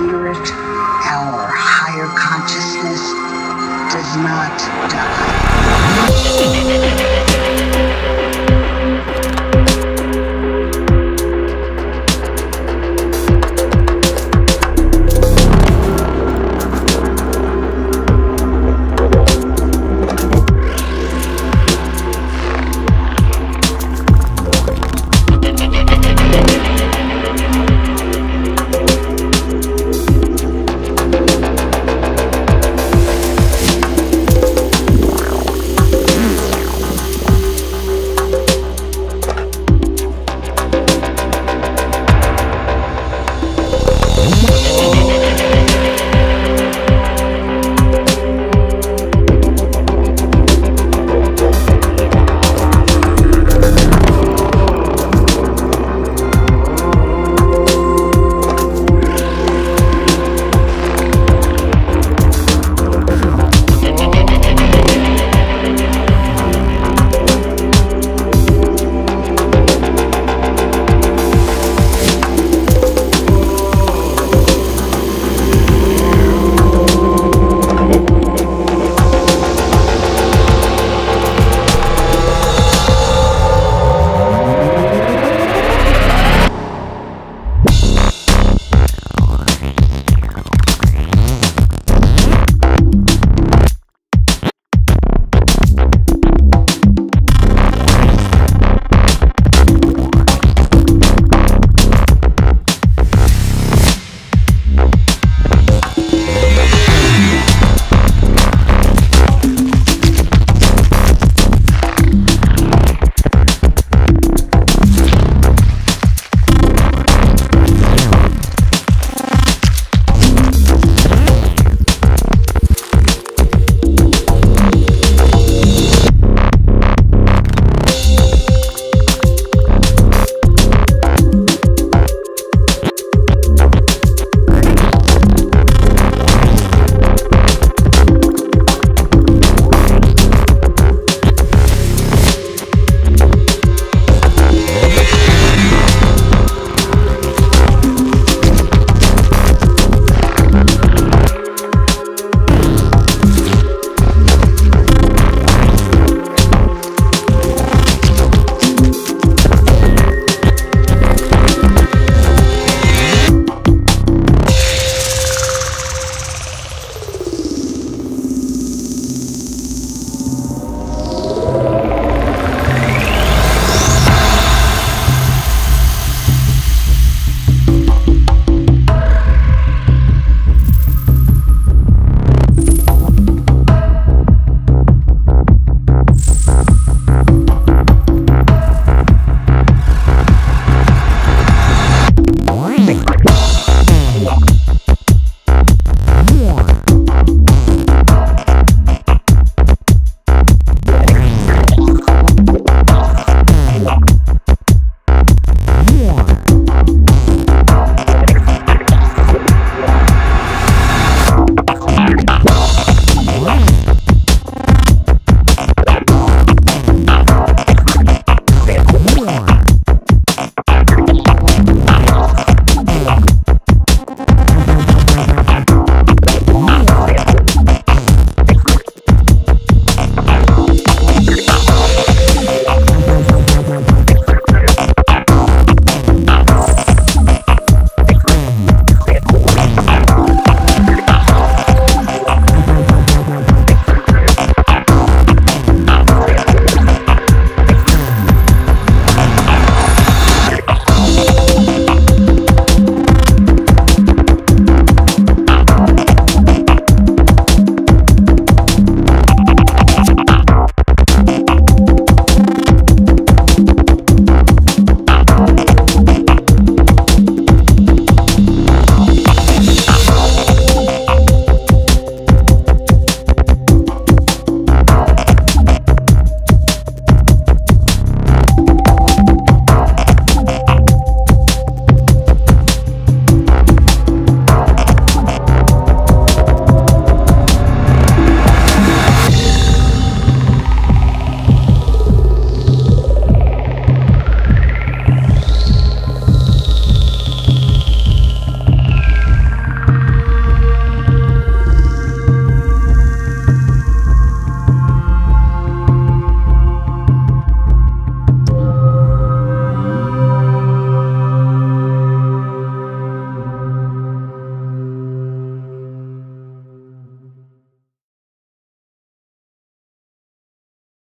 our spirit, our higher consciousness does not die.